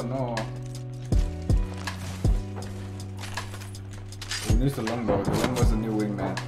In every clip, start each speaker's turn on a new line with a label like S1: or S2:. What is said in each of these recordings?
S1: Oh no. Who needs the longbow? The longbow's the new wingman.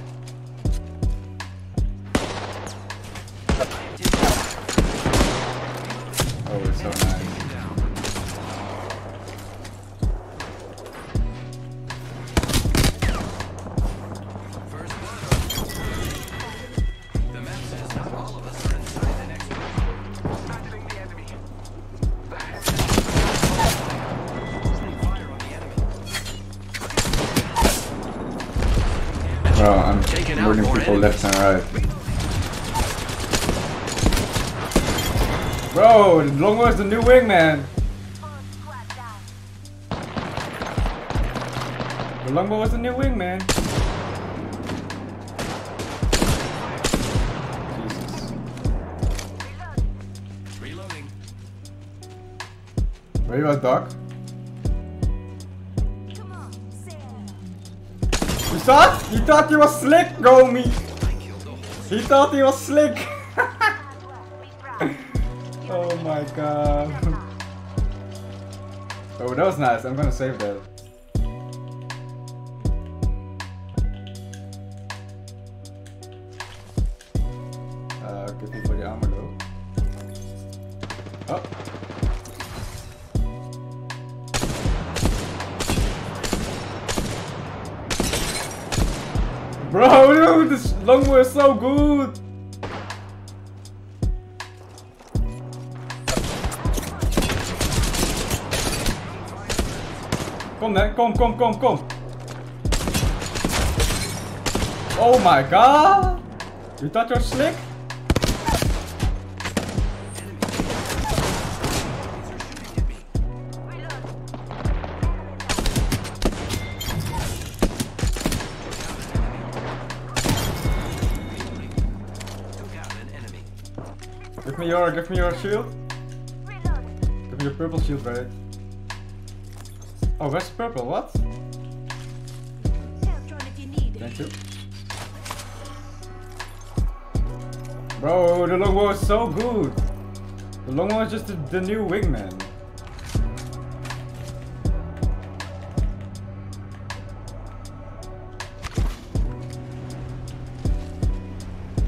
S1: Bro, the new wingman. The longbow was the new wingman. Jesus.
S2: Reloading.
S1: Where you at, Doc? You thought? You thought he was slick, Gomi!
S2: I killed the whole
S1: He thought he was slick! oh my god. Oh, that was nice. I'm gonna save that. Uh, give me for the armor though. Oh. Bro, dude, this longbow is so good. Kom dan, kom, kom, kom, kom. Oh my god! You thought you're slick? Give me your, give me your shield. Give me your purple shield, right? Oh, that's purple? What? Thank you. Bro, the longbow is so good. The longbow is just the, the new wingman.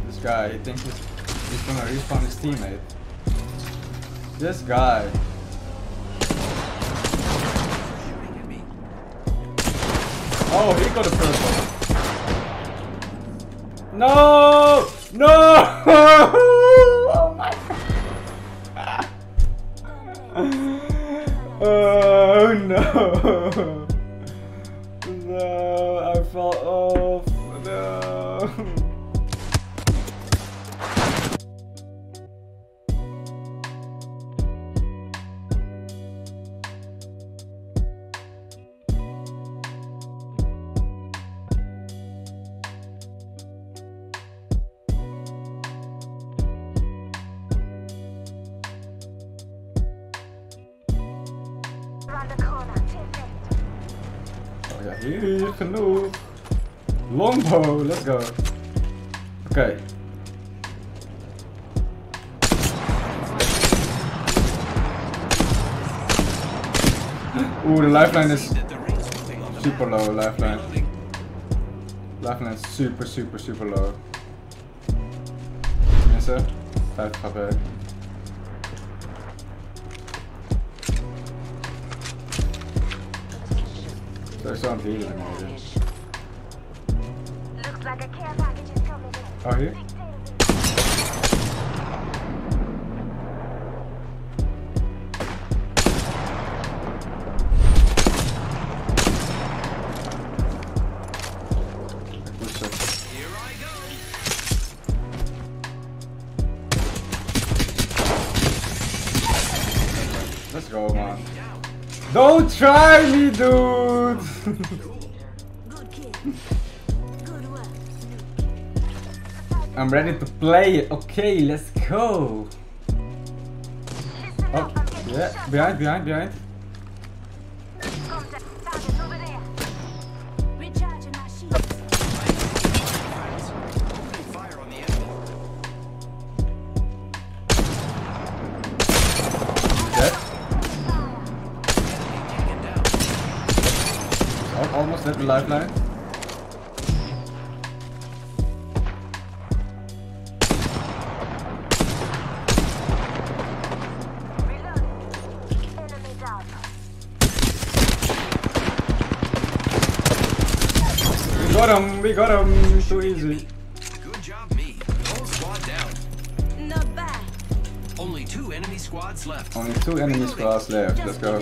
S1: This guy, he thinks he's, he's gonna respawn his teammate. This guy. Oh, he got a purple. No! No! oh my god. Oh no! Hier genoeg. Longbow, let's go. Oké. Oeh, de lifeline is super low, lifeline. Lifeline is super, super, super low. Mensen, 50 HP. Sowieso aan het healen beneden.
S3: Looks like a care package is coming in.
S1: Oh, hier? Goed zo.
S2: Here I go.
S1: Let's go, man. Don't try me, dude! I'm ready to play it. Okay, let's go. Oh, yeah, behind, behind, behind. Set the lifeline.
S3: Reload. Enemy down.
S1: We got him, we got him. Too easy.
S2: Good job, me. Whole squad down.
S3: Not bad.
S2: Only two enemy squads left.
S1: Only two enemy squads left. Let's go.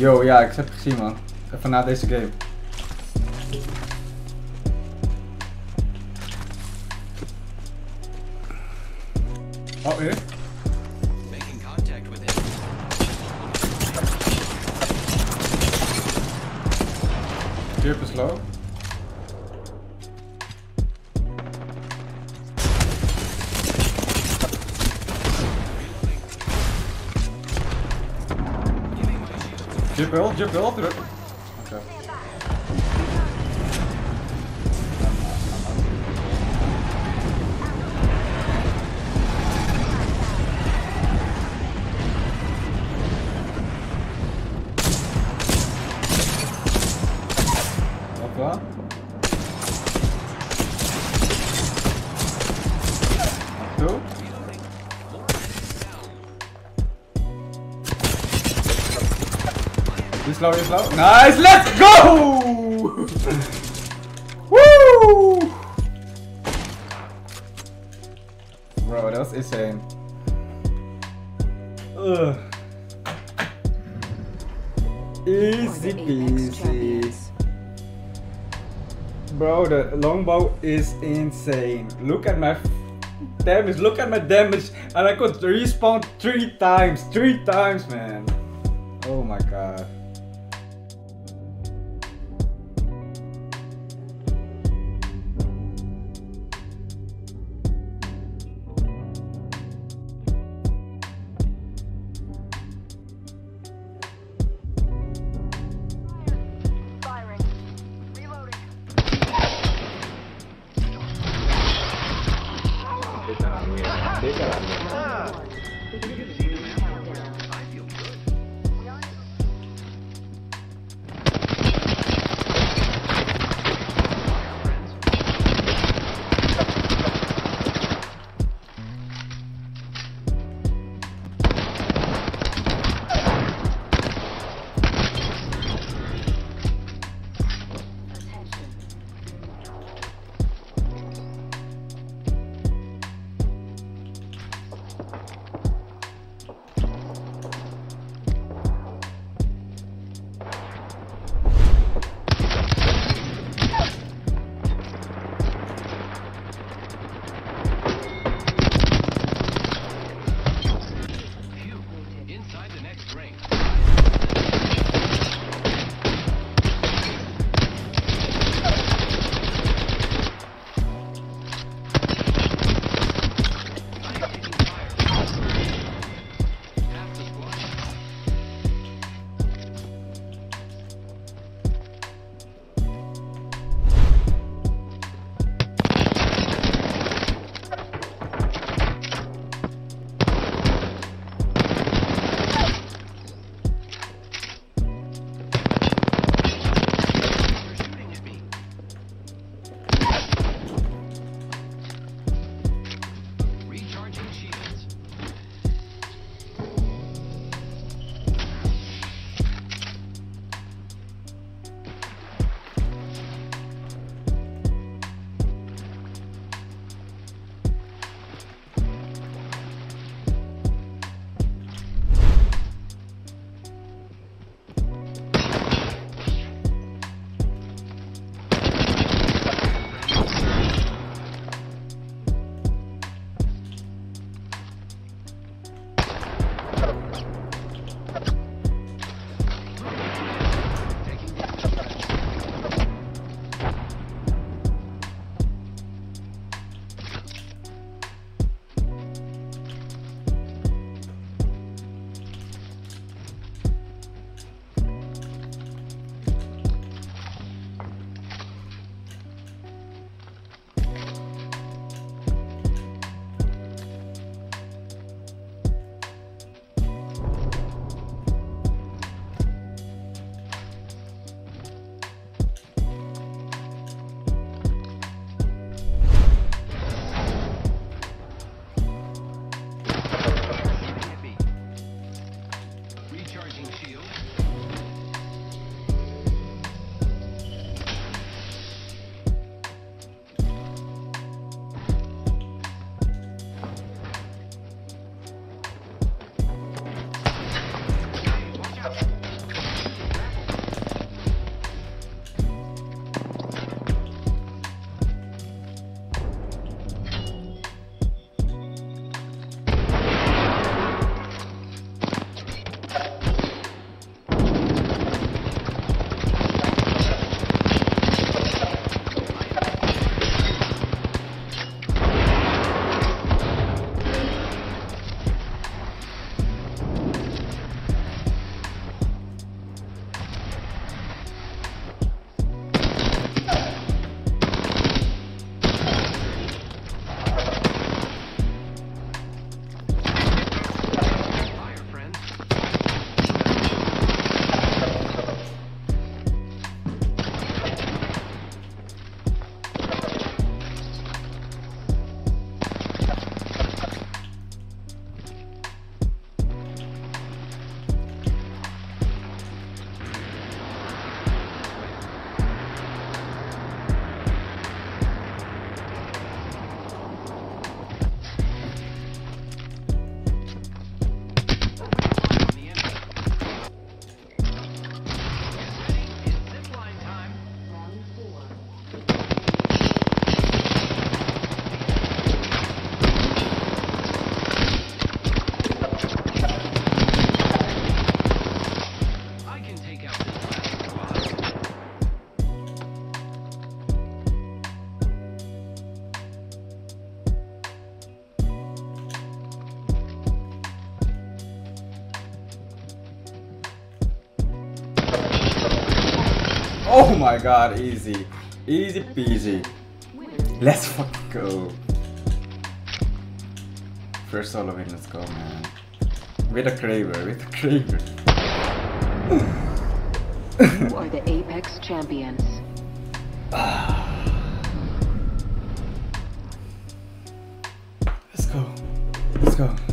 S1: Yo, ja, ik heb het gezien man. Even na deze game. Oh, eh? Chip wel, chip wel. Terug. Slow, he's slow. Nice, let's go! Woo! Bro, that was insane. Ugh. Easy peasy. Bro, the longbow is insane. Look at my damage, look at my damage. And I could respawn three times. Three times, man. Oh my god. My god, easy. Easy peasy. Let's fucking go. First solo win, let's go, man. With a Kraber, with a Kraber.
S4: You are the Apex champions.
S1: Let's go. Let's go.